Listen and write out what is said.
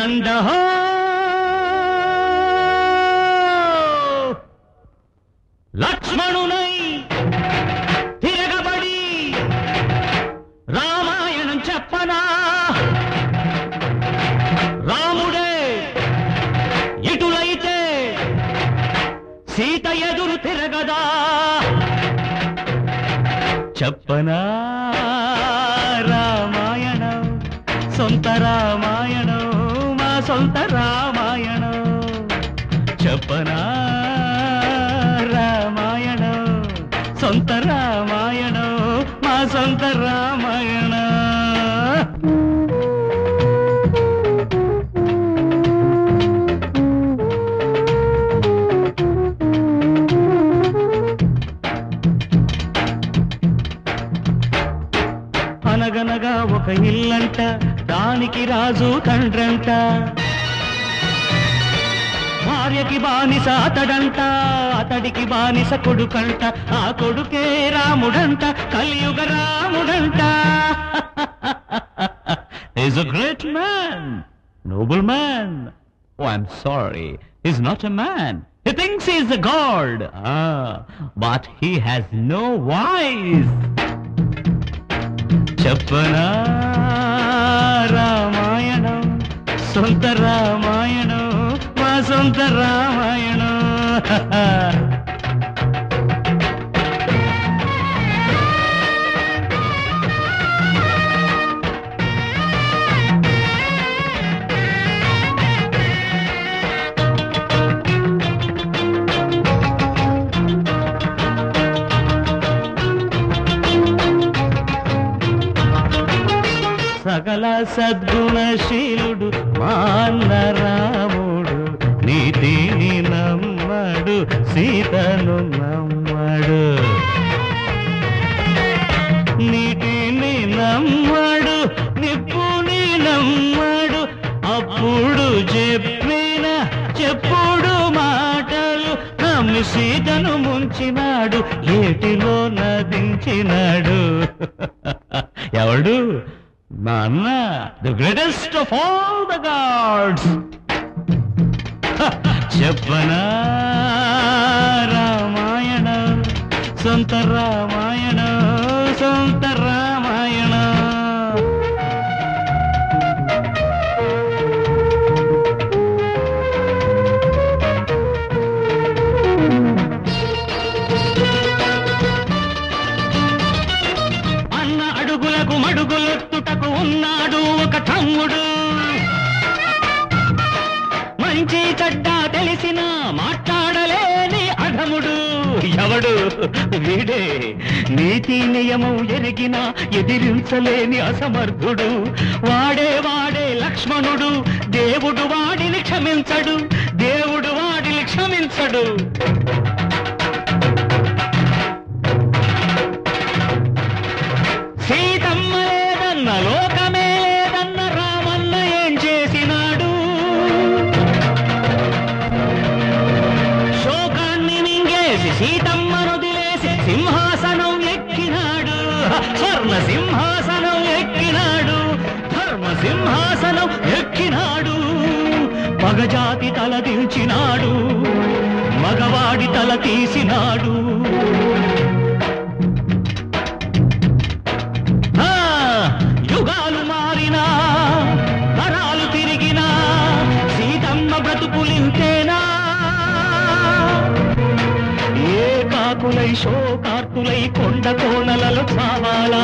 నంద లక్ష్మణునై తిరగబడి రామాయణం చెప్పనా? రాముడే ఇటులైతే సీత ఎదురు తిరగదా? చెప్పనా రామాయణం? సొంత రామాయణం అంత సొంత రామాయణం చెప్పనా రామాయణం సొంత రామాయణం మా సొంత రామాయణం అనగనగా ఒక ఇల్లంట దానికి రాజు తండ్రంట. భార్యకి బానిస అతడంట అతడికి బానిస కొడుకంట ఆ కొడుకే రాముడంట కలియుగ రాముడంట. Is a great man noble man oh I'm sorry is not a man He thinks he is a god, ah, but he has no voice. చెప్పనా రామాయణం సొంత రామాయణం. మా సొంత రామాయణం సకల సద్గుణశీలుడు మా అన్న రాముడు నీతిని నమ్మడు సీతను నమ్మడు. నీటిని నమ్మడు నిప్పుని నమ్మడు అప్పుడు చెప్పిన చెప్పుడు మాటలు నమ్మి సీతను ముంచినాడు ఏటిలో నదించినాడు. ఎవడు? మా అన్న the greatest of all the gods చెప్పనా? రామాయణ సొంత రామాయణ సొంత రామాయణ. అన్న అడుగులకు మడుగులొత్తుటకు ఉన్నాడు ఒక తమ్ముడు. మంచి చెడ్డ తెలిసిన మాట్లాడలేని అధముడు. ఎవడు? వీడే. నీతి నియమం ఎరిగిన ఎదిరించలేని అసమర్థుడు. వాడే వాడే లక్ష్మణుడు. దేవుడు వాడిని క్షమించడు. దేవుడు వాడిని క్షమించడు. సీతమ్మను వదిలేసి సింహాసనం ఎక్కినాడు. స్వర్ణ సింహాసనం ఎక్కినాడు. ధర్మ సింహాసనం ఎక్కినాడు. మగజాతి తల దించినాడు. మగవాడి తల తీసినాడు. యుగాలు మారినా తరాలు తిరిగినా సీతమ్మ బ్రతుకులింత ఏ శోకార్తులై కొండ కోణలలో చావాలా?